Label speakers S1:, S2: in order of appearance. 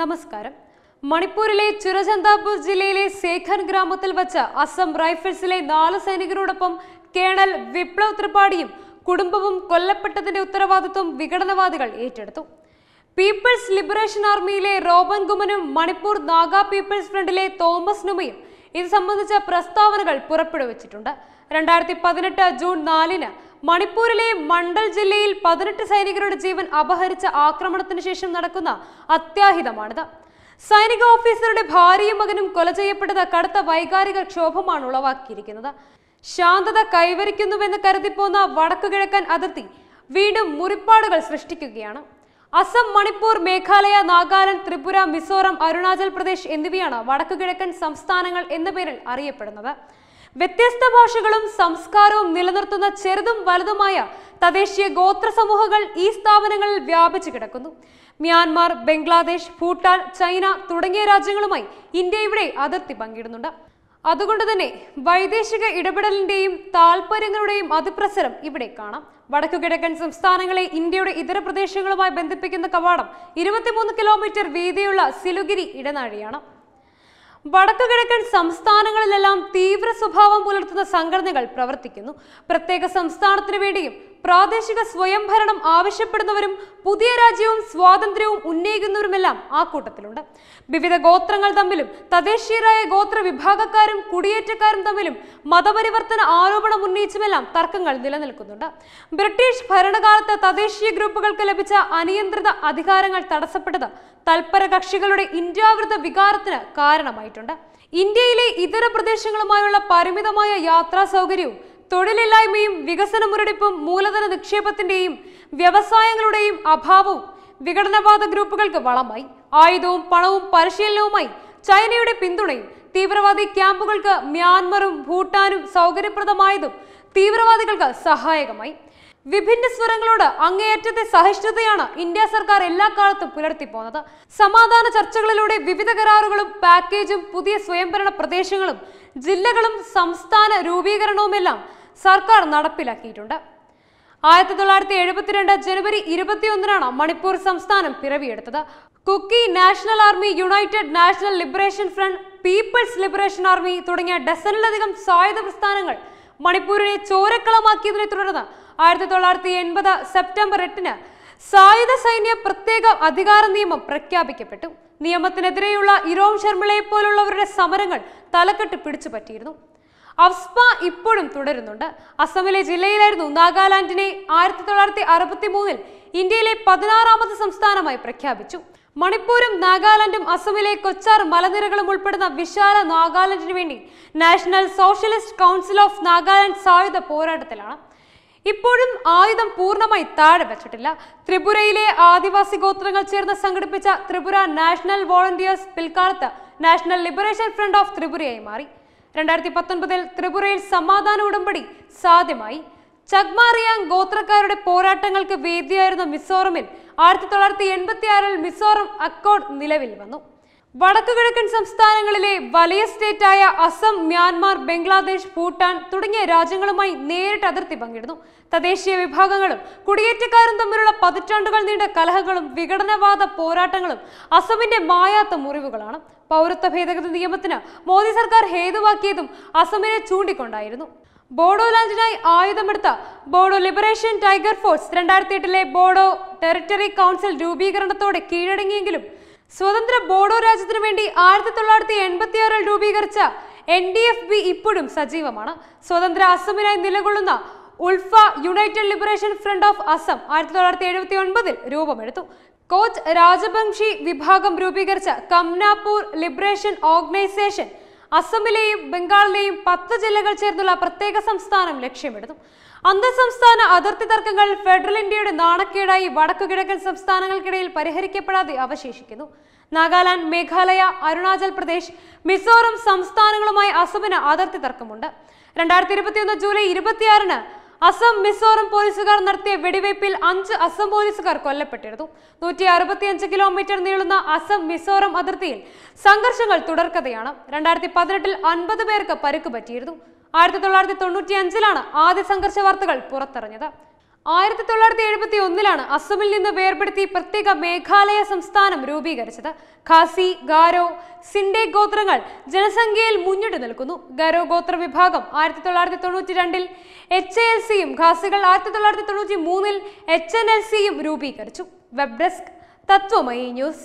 S1: നമസ്കാരം. മണിപ്പൂരിലെ ചുരചന്താപൂർ ജില്ലയിലെ സേഖൻ ഗ്രാമത്തിൽ വച്ച് അസം റൈഫിൾസിലെ നാല് സൈനികരോടൊപ്പം കേണൽ വിപ്ലവ് ത്രിപാഠിയും കുടുംബവും കൊല്ലപ്പെട്ടതിന്റെ ഉത്തരവാദിത്വം വിഘടനവാദികൾ ഏറ്റെടുത്തു. പീപ്പിൾസ് ലിബറേഷൻ ആർമിയിലെ റോബൻ ഗുമനും മണിപ്പൂർ നാഗ പീപ്പിൾസ് ഫ്രണ്ടിലെ തോമസ് നുമയും ഇത് സംബന്ധിച്ച പ്രസ്താവനകൾ പുറപ്പെടുവിച്ചിട്ടുണ്ട്. രണ്ടായിരത്തി പതിനെട്ട് ജൂൺ നാലിന് മണിപ്പൂരിലെ മണ്ഡൽ ജില്ലയിൽ പതിനെട്ട് സൈനികരുടെ ജീവൻ അപഹരിച്ച ആക്രമണത്തിന് ശേഷം നടക്കുന്ന അത്യാഹിതമാണിത്. സൈനിക ഓഫീസറുടെ ഭാര്യയും മകനും കൊല ചെയ്യപ്പെട്ടത് കടുത്ത വൈകാരിക ക്ഷോഭമാണ് ഉളവാക്കിയിരിക്കുന്നത്. ശാന്തത കൈവരിക്കുന്നുവെന്ന് കരുതിപ്പോന്ന വടക്കുകിഴക്കൻ അതിർത്തി വീണ്ടും മുറിപ്പാടുകൾ സൃഷ്ടിക്കുകയാണ്. അസം മണിപ്പൂർ മേഘാലയ നാഗാലാൻഡ് ത്രിപുര മിസോറം അരുണാചൽ പ്രദേശ് എന്നിവയാണ് വടക്കു കിഴക്കൻ സംസ്ഥാനങ്ങൾ എന്ന പേരിൽ അറിയപ്പെടുന്നത്. വ്യത്യസ്ത ഭാഷകളും സംസ്കാരവും നിലനിർത്തുന്ന ചെറുതും വലുതുമായ തദ്ദേശീയ ഗോത്ര സമൂഹങ്ങൾ ഈ സ്ഥാപനങ്ങളിൽ വ്യാപിച്ചു കിടക്കുന്നു. മ്യാൻമാർ ബംഗ്ലാദേശ് ഭൂട്ടാൻ ചൈന തുടങ്ങിയ രാജ്യങ്ങളുമായി ഇന്ത്യ ഇവിടെ അതിർത്തി പങ്കിടുന്നുണ്ട്. അതുകൊണ്ട് തന്നെ വൈദേശിക ഇടപെടലിന്റെയും താൽപര്യങ്ങളുടെയും അതിപ്രസരം ഇവിടെ കാണാം. വടക്കു കിഴക്കൻ സംസ്ഥാനങ്ങളെ ഇന്ത്യയുടെ ഇതര പ്രദേശങ്ങളുമായി ബന്ധിപ്പിക്കുന്ന കവാടം ഇരുപത്തിമൂന്ന് കിലോമീറ്റർ വീതിയുള്ള സിലുഗിരി ഇടനാഴിയാണ്. വടക്കു കിഴക്കൻ സംസ്ഥാനങ്ങളിലെല്ലാം തീവ്ര സ്വഭാവം പുലർത്തുന്ന സംഘടനകൾ പ്രവർത്തിക്കുന്നു. പ്രത്യേക സംസ്ഥാനത്തിനു വേണ്ടിയും പ്രാദേശിക സ്വയംഭരണം ആവശ്യപ്പെടുന്നവരും പുതിയ രാജ്യവും സ്വാതന്ത്ര്യവും ഉന്നയിക്കുന്നവരുമെല്ലാം ആ കൂട്ടത്തിലുണ്ട്. വിവിധ ഗോത്രങ്ങൾ തമ്മിലും തദ്ദേശീയരായ ഗോത്ര വിഭാഗക്കാരും കുടിയേറ്റക്കാരും തമ്മിലും മതപരിവർത്തന ആരോപണം ഉന്നയിച്ചുമെല്ലാം തർക്കങ്ങൾ നിലനിൽക്കുന്നുണ്ട്. ബ്രിട്ടീഷ് ഭരണകാലത്ത് തദ്ദേശീയ ഗ്രൂപ്പുകൾക്ക് ലഭിച്ച അനിയന്ത്രിത അധികാരങ്ങൾ തടസ്സപ്പെട്ടത് തൽപര കക്ഷികളുടെ ഇന്ത്യാവൃത വികാരത്തിന് കാരണമായിട്ടുണ്ട്. ഇന്ത്യയിലെ ഇതര പ്രദേശങ്ങളുമായുള്ള പരിമിതമായ യാത്രാ സൗകര്യവും തൊഴിലില്ലായ്മയും വികസന മുരടിപ്പും മൂലധന നിക്ഷേപത്തിന്റെയും വ്യവസായങ്ങളുടെയും അഭാവവും വിഘടനവാദ ഗ്രൂപ്പുകൾക്ക് വളമായി. ആയുധവും പണവും പരിശീലനവുമായി ചൈനയുടെ പിന്തുണയും തീവ്രവാദി ക്യാമ്പുകൾക്ക് മ്യാൻമറും ഭൂട്ടാനും സൗകര്യപ്രദമായതും തീവ്രവാദികൾക്ക് സഹായകമായി. വിഭിന്ന സ്വരങ്ങളോട് അങ്ങേയറ്റത്തെ സഹിഷ്ണുതയാണ് ഇന്ത്യ സർക്കാർ എല്ലാ കാലത്തും പുലർത്തിപ്പോന്നത്. സമാധാന ചർച്ചകളിലൂടെ വിവിധ കരാറുകളും പാക്കേജും പുതിയ സ്വയംഭരണ പ്രദേശങ്ങളും ജില്ലകളും സംസ്ഥാന രൂപീകരണവുമെല്ലാം സർക്കാർ നടപ്പിലാക്കിയിട്ടുണ്ട്. ആയിരത്തി തൊള്ളായിരത്തി എഴുപത്തിരണ്ട് ജനുവരി ഇരുപത്തിയൊന്നിനാണ് മണിപ്പൂർ സംസ്ഥാനം പിറവിയെടുത്തത്. Kuki national army united national liberation front people's liberation army തുടങ്ങിയ ഡസനിലധികം സായുധ പ്രസ്ഥാനങ്ങൾ മണിപ്പൂരിനെ ചോരക്കളമാക്കിയതിനെ തുടർന്ന് ആയിരത്തി തൊള്ളായിരത്തി എൺപത് സെപ്റ്റംബർ എട്ടിന് സായുധ സൈന്യ പ്രത്യേക അധികാര നിയമം പ്രഖ്യാപിക്കപ്പെട്ടു. നിയമത്തിനെതിരെയുള്ള ഇരോം ശർമിളയെ പോലുള്ളവരുടെ സമരങ്ങൾ തലക്കെട്ട് പിടിച്ചു പറ്റിയിരുന്നു അഫ്സ്പ ഇപ്പോഴും തുടരുന്നുണ്ട്. അസമിലെ ജില്ലയിലായിരുന്നു നാഗാലാൻഡിനെ ആയിരത്തി തൊള്ളായിരത്തി അറുപത്തി മൂന്നിൽ ഇന്ത്യയിലെ പതിനാറാമത് സംസ്ഥാനമായി പ്രഖ്യാപിച്ചു. മണിപ്പൂരും നാഗാലാൻഡും അസമിലെ കൊച്ചാർ മലനിരകളും ഉൾപ്പെടുന്ന വിശാല നാഗാലാൻഡിന് വേണ്ടി national socialist council of Nagaland സായുധ പോരാട്ടത്തിലാണ്. ഇപ്പോഴും ആയുധം പൂർണമായി താഴെ വെച്ചിട്ടില്ല. ത്രിപുരയിലെ ആദിവാസി ഗോത്രങ്ങൾ ചേർന്ന് സംഘടിപ്പിച്ച ത്രിപുര നാഷണൽ വോളണ്ടിയേഴ്സ് പിൽക്കാലത്ത് നാഷണൽ ലിബറേഷൻ ഫ്രണ്ട് ഓഫ് ത്രിപുരയായി മാറി. രണ്ടായിരത്തി പത്തൊൻപതിൽ ത്രിപുരയിൽ സമാധാന ഉടമ്പടി സാധ്യമായി. ചക്മാറിയാങ് ഗോത്രക്കാരുടെ പോരാട്ടങ്ങൾക്ക് വേദിയായിരുന്ന മിസോറമിൽ ആയിരത്തി തൊള്ളായിരത്തി എൺപത്തി മിസോറം അക്കോർഡ് നിലവിൽ വന്നു. വടക്കുകിഴക്കൻ സംസ്ഥാനങ്ങളിലെ വലിയ സ്റ്റേറ്റായ അസം മ്യാൻമാർ ബംഗ്ലാദേശ് ഭൂട്ടാൻ തുടങ്ങിയ രാജ്യങ്ങളുമായി നേരിട്ട് അതിർത്തി പങ്കിടുന്നു. തദ്ദേശീയ വിഭാഗങ്ങളും കുടിയേറ്റക്കാരും തമ്മിലുള്ള പതിറ്റാണ്ടുകൾ നീണ്ട കലഹങ്ങളും വിഘടനവാദ പോരാട്ടങ്ങളും അസമിന്റെ മായാത്ത മുറിവുകളാണ്. പൗരത്വ ഭേദഗതി നിയമത്തിന് മോദി സർക്കാർ ഹേതുവാക്കിയതും അസമിനെ ചൂണ്ടിക്കൊണ്ടായിരുന്നു. ബോഡോലാൻഡിനായി ആയുധമെടുത്ത ബോഡോ ലിബറേഷൻ ടൈഗർ ഫോഴ്സ് രണ്ടായിരത്തി എട്ടിലെ ബോഡോ ടെറിട്ടറി കൗൺസിൽ രൂപീകരണത്തോടെ കീഴടങ്ങിയെങ്കിലും സ്വതന്ത്ര ബോഡോ രാജ്യത്തിനു വേണ്ടി ആയിരത്തി തൊള്ളായിരത്തി എൺപത്തി ആറിൽ രൂപീകരിച്ച എൻ ഡി എഫ് ബി ഇപ്പോഴും സജീവമാണ്. സ്വതന്ത്ര അസമിനായി നിലകൊള്ളുന്ന ULFA united liberation front of Assam ആയിരത്തി തൊള്ളായിരത്തി എഴുപത്തി ഒൻപതിൽ രൂപമെടുത്തു. കോച്ച് രാജബംഷി വിഭാഗം രൂപീകരിച്ച കംനാപൂർ ലിബറേഷൻ ഓർഗനൈസേഷൻ അസമിലെയും ബംഗാളിലെയും പത്ത് ജില്ലകൾ ചേർന്നുള്ള പ്രത്യേക സംസ്ഥാനം ലക്ഷ്യമിടുന്നു. അന്തർസംസ്ഥാന അതിർത്തി തർക്കങ്ങൾ ഫെഡറൽ ഇന്ത്യയുടെ നാണക്കേടായി വടക്കു കിഴക്കൻ സംസ്ഥാനങ്ങൾക്കിടയിൽ പരിഹരിക്കപ്പെടാതെ അവശേഷിക്കുന്നു. നാഗാലാൻഡ് മേഘാലയ അരുണാചൽ പ്രദേശ് മിസോറം സംസ്ഥാനങ്ങളുമായി അസമിന് അതിർത്തി തർക്കമുണ്ട്. രണ്ടായിരത്തി ഇരുപത്തിയൊന്ന് ജൂലൈ ഇരുപത്തിയാറിന് അസം മിസോറം പോലീസുകാർ നടത്തിയ വെടിവയ്പിൽ അഞ്ച് അസം പോലീസുകാർ കൊല്ലപ്പെട്ടിരുന്നു. നൂറ്റി അറുപത്തിയഞ്ച് കിലോമീറ്റർ നീളുന്ന അസം മിസോറം അതിർത്തിയിൽ സംഘർഷങ്ങൾ തുടർക്കഥയാണ്. രണ്ടായിരത്തി പതിനെട്ടിൽ അൻപത് പേർക്ക് പരുക്ക് പറ്റിയിരുന്നു. ആയിരത്തി തൊള്ളായിരത്തി തൊണ്ണൂറ്റി അഞ്ചിലാണ് ആദ്യ സംഘർഷ വാർത്തകൾ പുറത്തറിഞ്ഞത് ആയിരത്തി തൊള്ളായിരത്തി എഴുപത്തി ഒന്നിലാണ് അസമിൽ നിന്ന് വേർപെടുത്തി പ്രത്യേക മേഘാലയ സംസ്ഥാനം രൂപീകരിച്ചത്. ഖാസി ഗാരോ സിൻഡെ ഗോത്രങ്ങൾ ജനസംഖ്യയിൽ മുന്നിട്ട് നിൽക്കുന്നു. ഗാരോ ഗോത്ര വിഭാഗം ആയിരത്തി തൊള്ളായിരത്തി തൊണ്ണൂറ്റി രണ്ടിൽ എച്ച് എൽ സിയും ഖാസികൾ ആയിരത്തി തൊള്ളായിരത്തി തൊണ്ണൂറ്റി മൂന്നിൽ എച്ച് എൻ എൽ സിയും രൂപീകരിച്ചു. Web desk Tatwamayi news.